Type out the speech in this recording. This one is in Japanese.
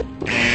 Yeah.